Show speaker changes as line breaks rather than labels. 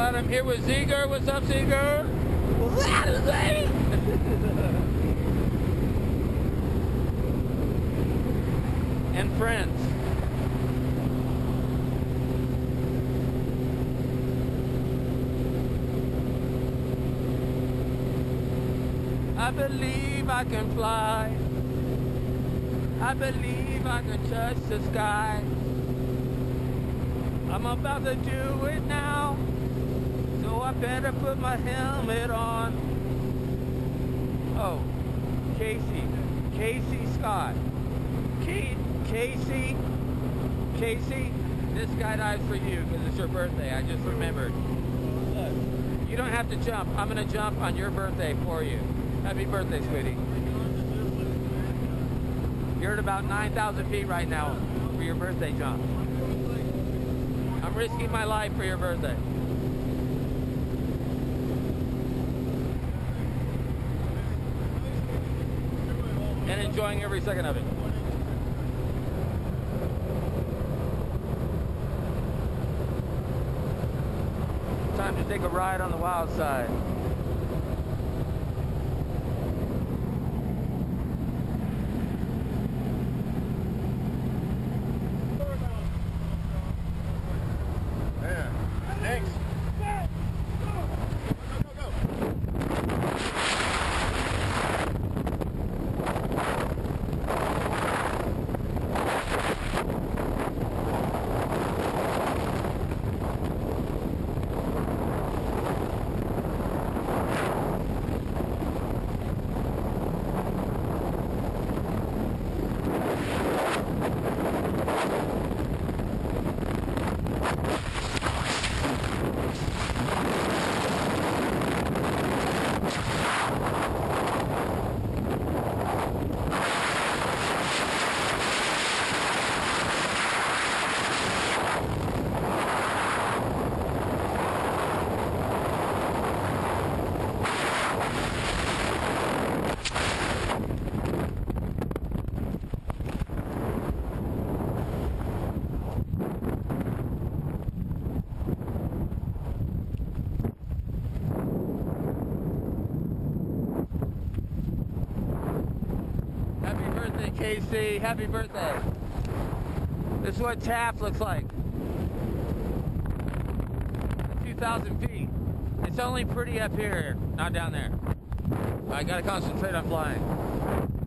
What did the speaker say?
I'm here with Ziegler. What's up, Ziegler? and friends. I believe I can fly. I believe I can touch the sky. I'm about to do it now. I better put my helmet on. Oh, Kaysi. Kaysi Scott. Kate, Kaysi. Kaysi, this skydive's for you because it's your birthday. I just remembered. You don't have to jump. I'm going to jump on your birthday for you. Happy birthday, sweetie. You're at about 9,000 feet right now for your birthday jump. I'm risking my life for your birthday. And enjoying every second of it. Time to take a ride on the wild side. Kaysi. Happy birthday. This is what Taft looks like. 2,000 feet. It's only pretty up here, not down there. I gotta concentrate on flying.